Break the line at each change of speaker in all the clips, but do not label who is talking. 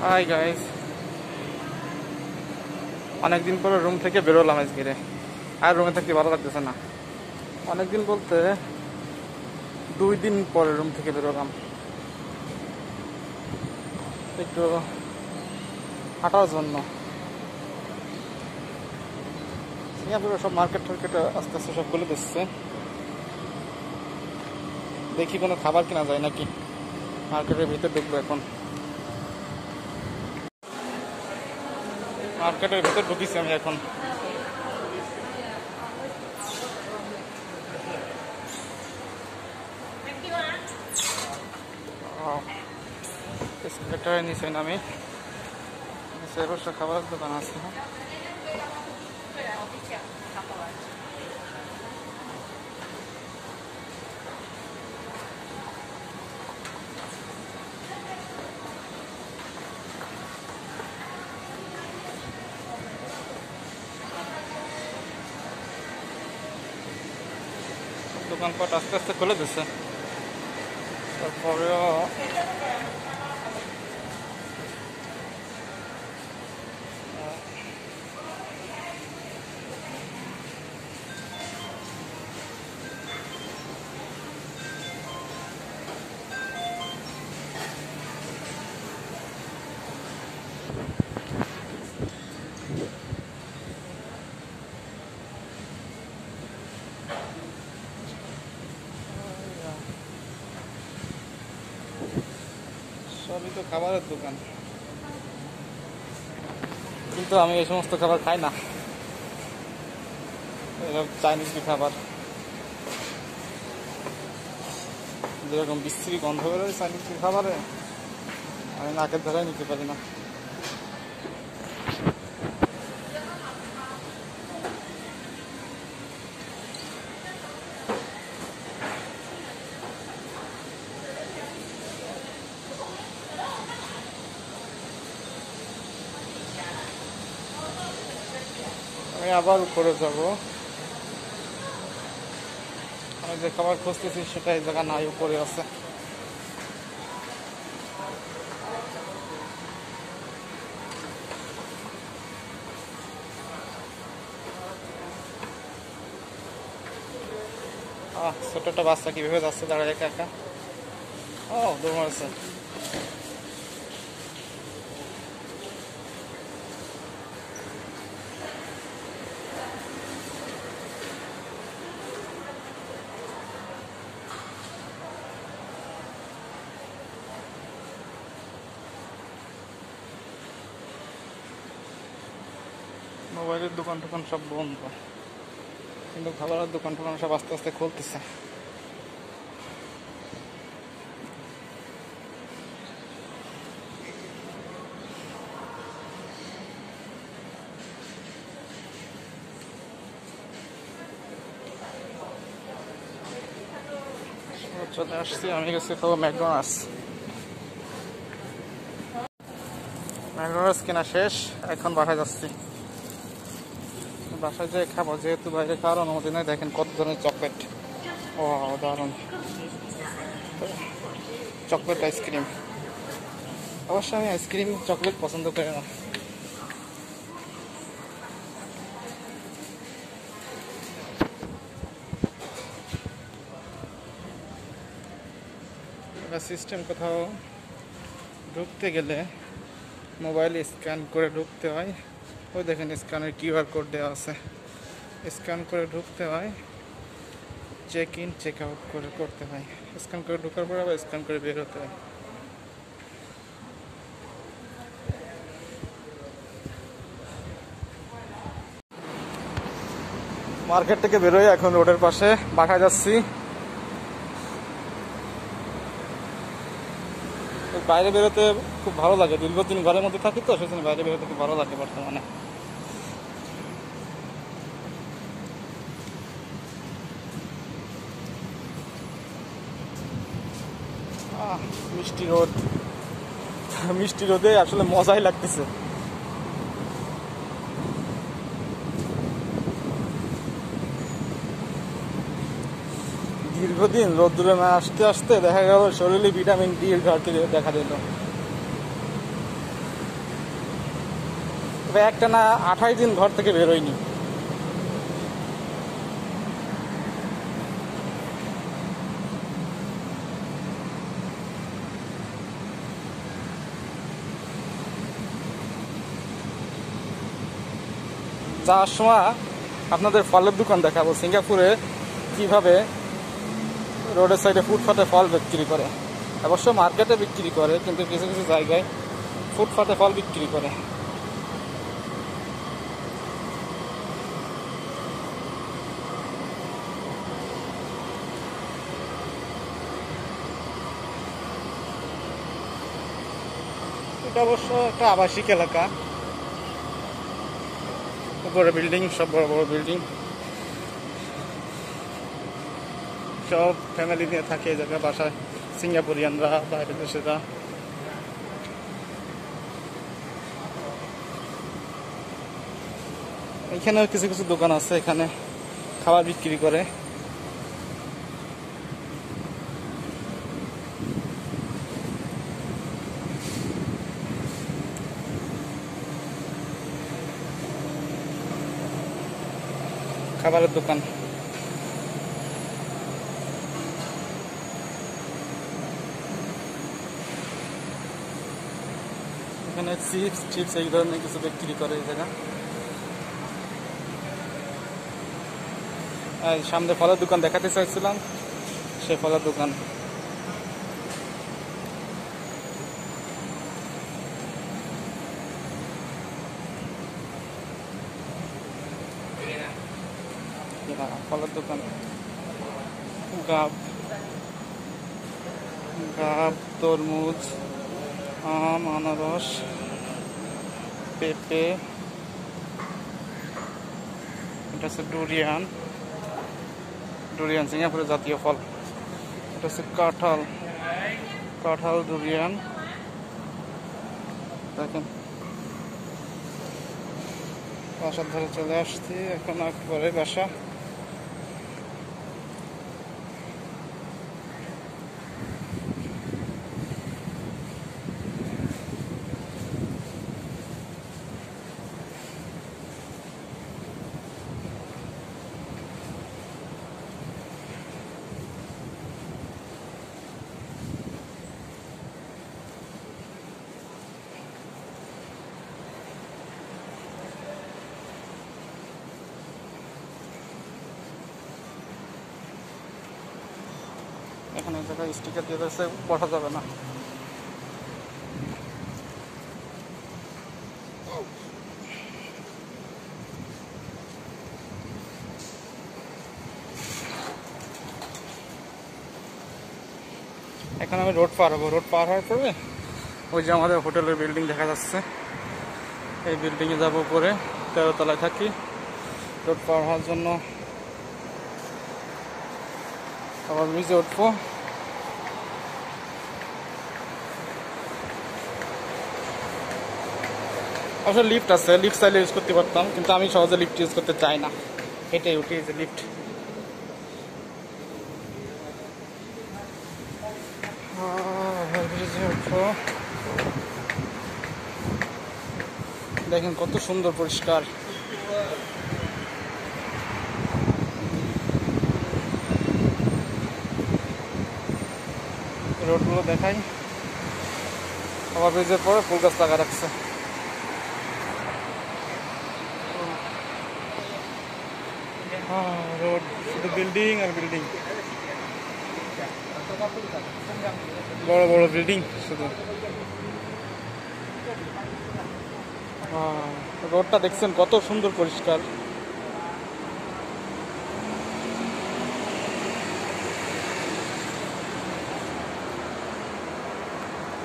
Hi guys অনেকদিন পরে room থেকে বেরোলাম আজকে রে। আর রুমে থাকতে ভালো লাগতেছে না। অনেকদিন বলতে দুই দিন পরে রুম থেকে বেরোলাম। একটু হাঁটার জন্য। সিঙ্গাপুরে সব মার্কেট টার্কেট আস্তে আস্তে সব খুলে দিচ্ছে। দেখি কোনো খাবার কেনা যায় নাকি। মার্কেটের ভিতরে ঢুকবো এখন। মার্কেটের ভিতর ঢুকিছি আমি এখন। নিচে নামি নিচে অবশ্য খাবারের দোকান আছে। দোকানপাট আস্তে আস্তে খুলে দিচ্ছে। তারপরেও খাবারের দোকান। কিন্তু আমি এই সমস্ত খাবার খাই না। এরকম চাইনিজ খাবার। যেরকম বিশ্রী গন্ধ বেরোয় চাইনিজ খাবারে, আমি নাকের ধরে নিতে পারি না। আমি আবার উপরে যাব। আমি যে খাবার খুঁজতেছি সেটা এই জায়গা নাই, উপরে আছে। ছোট একটা বাচ্চা কীভাবে যাচ্ছে? দাঁড়ায় একা একা। ও, দৌড় মারছে। মোবাইলের দোকান টোকান সব বন্ধ। কিন্তু খাবারের দোকান টোকান সব আস্তে আস্তে খুলতেছে। চলে আসছি, আমি গেছি খাব ম্যাকডোনাল্ডস। ম্যাকডোনাল্ডস কেনা শেষ, এখন বাসায় যাচ্ছি। বাসায় যেয়ে খাব, যেহেতু বাইরে খাওয়ার অনুমতি নেই, দেখেন কত ধরনের চকলেট। ও দারুণ। Chocolate ice cream. অবশ্য আমি আইসক্রিম, চকলেট পছন্দ করি না। সিস্টেম কোথাও ঢুকতে গেলে মোবাইল স্ক্যান করে ঢুকতে হয়। ওই দেখেন স্ক্যানের কিউআর কোড দেওয়া আছে। স্ক্যান করে ঢুকতে হয়। চেক ইন, চেক আউট করে করতে হয়। স্ক্যান করে ঢোকার পর আবার স্ক্যান করে বের হতে হয়। মার্কেট থেকে বেরোয় এখন রোডের পাশে বাসায় যাচ্ছি। বাইরে বেরোতে খুব ভালো লাগে। দীর্ঘদিন ঘরের মধ্যে থাকি তো, সেজন্য বাইরে বেরোতে খুব ভালো লাগে বর্তমানে। মিষ্টি রোদ। মিষ্টি রোদে আসলে মজাই লাগতেছে। দীর্ঘদিন রোদ্দুরে না আসতে আসতে দেখা গেল শরীরে ভিটামিন ডি এর ঘাটতি দেখা দিল। তবে একটা না আঠাশ দিন ঘর থেকে বেরোয়নি। যাওয়ার সময় আপনাদের ফলের দোকান দেখাবো, সিঙ্গাপুরে কীভাবে রোডের সাইডে ফুটপাতে ফল বিক্রি করে। অবশ্য মার্কেটে বিক্রি করে, কিন্তু কিছু কিছু জায়গায় ফুটপাতে ফল বিক্রি করে। এটা অবশ্য একটা আবাসিক এলাকা। উপরে বিল্ডিং সব বড় বড় বিল্ডিং সব ফ্যামিলি নিয়ে থাকে জায়গায়, বাসায়। সিঙ্গাপুরিয়ানরা, বাইরের দেশেরা। এখানেও কিছু কিছু দোকান আছে, এখানে খাবার বিক্রি করে। খাবারের দোকান। এখানে চিপস চিপস এই ধরনের কিছু বিক্রি করে এই জায়গা। সামনে ফলের দোকান দেখাতে চাইছিলাম, সে ফলের দোকান। এরা ফলের দোকান। গাব গাব, তরমুজ, আম, আনারস, পেঁপে, এটা হচ্ছে ডুরিয়ান। ডুরিয়ান সিঙ্গাপুরের জাতীয় ফল। এটা হচ্ছে কাঁঠাল। কাঁঠাল, ডুরিয়ান। দেখেন। বাসার ধারে চলে আসছি, এখন একবারে বাসা। এখানে জায়গায় স্টিকার দিয়ে দিয়েছে বসা যাবে না। এখন আমি রোড পার হব। রোড পার হওয়ার পরে ওই যে আমাদের হোটেলের বিল্ডিং দেখা যাচ্ছে। এই বিল্ডিংয়ে যাব উপরে তেরো তলায় থাকি। রোড পার হওয়ার জন্য আবার নিচে উঠবো অবশ্য লিফট আছে লিফট চাইলে ইউজ করতে পারতাম, কিন্তু আমি সহজে লিফট ইউজ করতে চাই না। এটাই উঠি যে লিফট দেখেন কত সুন্দর পরিষ্কার। রোডগুলো দেখাই। আবার ব্রিজের পরে ফুল গাছ লাগা রাখছে। রোড, শুধু বিল্ডিং আর বিল্ডিং বড় বড় বিল্ডিং শুধু। রোডটা দেখছেন কত সুন্দর পরিষ্কার।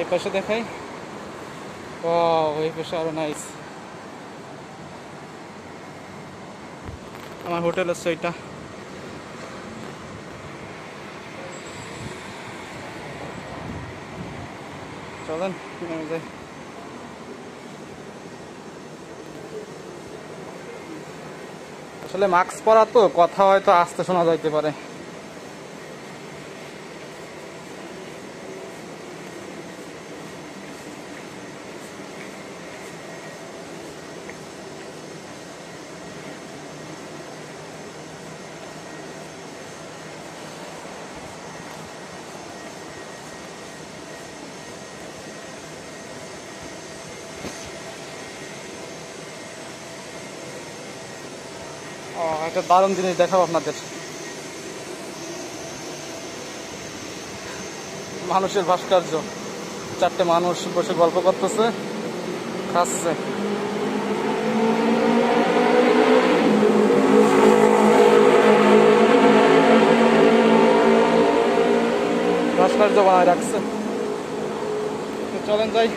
এই পাশে দেখাই। ও এই পাশে আরও নাইস আমার হোটেল হচ্ছে এটা চলেন যাই। আসলে মাস্ক পরা তো, কথা হয়তো আসতে শোনা যাইতে পারে। একটা দারুণ জিনিস দেখাবো আপনাদের। মানুষের ভাস্কর্য। চারটে মানুষ বসে গল্প করতেছে, খাচ্ছে। ভাস্কর্য বানায় রাখছে। চলেন যাই।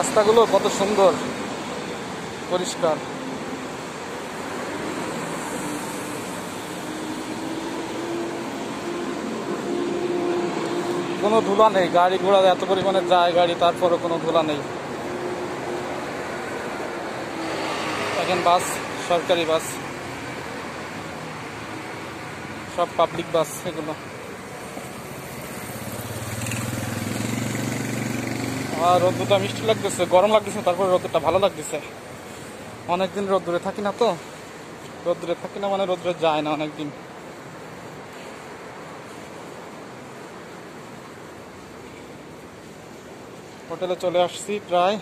রাস্তাগুলো কত সুন্দর, পরিষ্কার। কোনো ধুলা নেই, গাড়ি ঘোড়া এত পরিমাণে যায় গাড়ি, তারপরও কোনো ধুলা নেই। এখন বাস, সরকারি বাস, সব পাবলিক বাস এগুলো। আর রোদ্দুরটা মিষ্টি লাগতেছে, গরম লাগতেছে, তারপরে রোদ্দুরটা ভালো লাগতেছে। অনেকদিন রোদ্দুরে থাকি না তো। রোদ্দুরে থাকি না মানে রোদ্দুরে যায় না অনেকদিন। হোটেলে চলে আসছি প্রায়।